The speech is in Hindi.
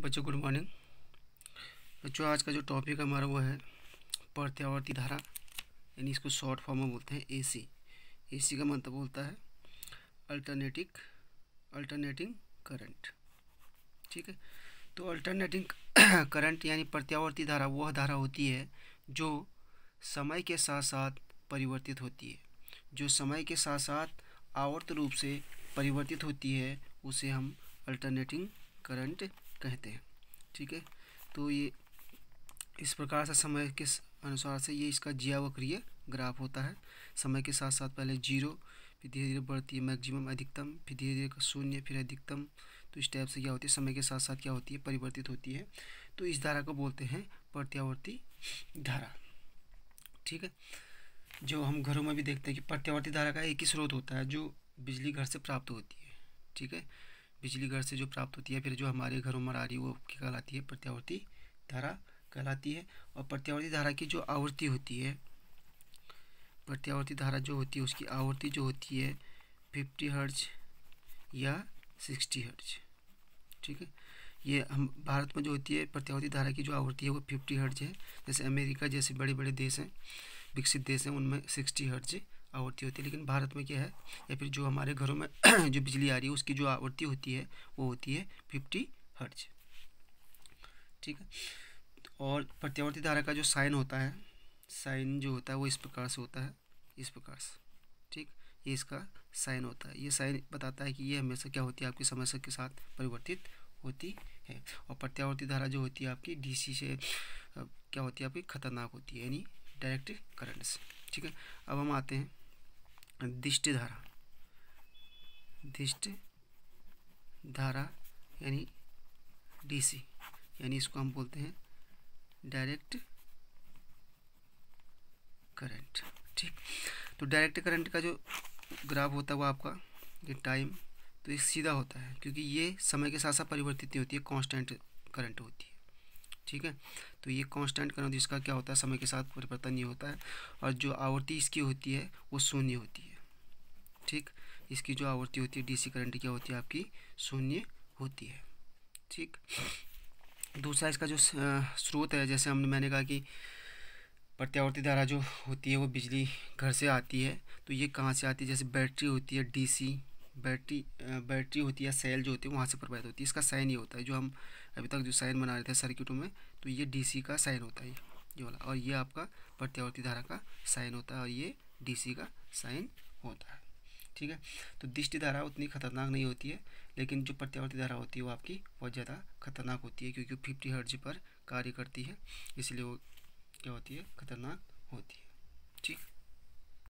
बच्चों गुड मॉर्निंग बच्चों, आज का जो टॉपिक हमारा वो है प्रत्यावर्ती धारा, यानी इसको शॉर्ट फॉर्म में बोलते हैं एसी एसी का मतलब होता है अल्टरनेटिंग अल्टरनेटिंग करंट ठीक है? तो अल्टरनेटिंग करंट यानी प्रत्यावर्ती धारा, वह धारा होती है जो समय के साथ साथ परिवर्तित होती है। जो समय के साथ साथ आवर्त रूप से परिवर्तित होती है, उसे हम अल्टरनेटिंग करंट कहते हैं, ठीक है? तो ये, इस प्रकार से समय के अनुसार से ये इसका ज्यावक्रिय ग्राफ होता है। समय के साथ साथ पहले ज़ीरो, फिर धीरे धीरे बढ़ती है मैक्सिमम, अधिकतम, फिर धीरे धीरे शून्य, फिर अधिकतम। तो इस टाइप से क्या होती है? समय के साथ साथ क्या होती है? परिवर्तित होती है। तो इस धारा को बोलते हैं प्रत्यावर्ती धारा, ठीक है? जो हम घरों में भी देखते हैं कि प्रत्यावर्ती धारा का एक ही स्रोत होता है, जो बिजली घर से प्राप्त होती है, ठीक है? बिजली घर से जो प्राप्त होती है, फिर जो हमारे घरों में आ रही है, वो कहलाती है प्रत्यावर्ती धारा, कहलाती है। और प्रत्यावर्ती धारा की जो आवृत्ति होती है, प्रत्यावर्ती धारा जो होती है, उसकी आवृत्ति जो होती है, फिफ्टी हर्ज या सिक्सटी हर्ज ठीक है? ये हम भारत में जो होती है, प्रत्यावर्ती धारा की जो आवृत्ति है, वो फिफ्टी हर्ज है। जैसे अमेरिका जैसे बड़े बड़े देश हैं, विकसित देश हैं, उनमें सिक्सटी हर्ज आवृत्ति होती है। लेकिन भारत में क्या है, या फिर जो हमारे घरों में जो बिजली आ रही है, उसकी जो आवृत्ति होती है, वो होती है फिफ्टी हर्ज ठीक है? और प्रत्यावर्ती धारा का जो साइन होता है, साइन जो होता है, वो इस प्रकार से होता है, इस प्रकार से। ठीक? ये इसका साइन होता है। ये साइन बताता है कि ये हमेशा क्या होती है, आपकी समस्या के साथ परिवर्तित होती है। और प्रत्यावर्ती धारा जो होती है आपकी डीसी से क्या होती है, आपकी खतरनाक होती है, यानी डायरेक्ट करंट से। ठीक है? अब हम आते हैं दिष्ट धारा दिष्ट धारा यानी डीसी यानी इसको हम बोलते हैं डायरेक्ट करंट ठीक। तो डायरेक्ट करंट का जो ग्राफ होता है वो आपका, ये टाइम तो ये सीधा होता है, क्योंकि ये समय के साथ साथ परिवर्तित नहीं होती है कांस्टेंट करंट होती है, ठीक है। तो ये कांस्टेंट करंट इसका क्या होता है, समय के साथ परिवर्तन नहीं होता है, और जो आवृत्ति इसकी होती है, वो शून्य होती है। ठीक? इसकी जो आवृत्ति होती है डीसी करंट क्या होती है आपकी शून्य होती है। ठीक? दूसरा इसका जो स्रोत है, जैसे हमने, मैंने कहा कि प्रत्यावर्ती धारा जो होती है, वो बिजली घर से आती है। तो ये कहाँ से आती है? जैसे बैटरी होती है डीसी बैटरी बैटरी होती है सेल जो होती है, वहाँ से प्रभावित होती है। इसका साइन ये होता है, जो हम अभी तक जो साइन बना रहे थे सर्किटों में तो ये डीसी का साइन होता है, ये वाला। और ये आपका प्रत्यावर्ती धारा का साइन होता है, और ये डीसी का साइन होता है। ठीक है? तो दृष्टि धारा उतनी खतरनाक नहीं होती है, लेकिन जो प्रत्यावर्ती धारा होती है वो आपकी बहुत ज़्यादा खतरनाक होती है, क्योंकि फिफ्टी हर्ज पर कार्य करती है, इसलिए वो क्या होती है? खतरनाक होती है। ठीक?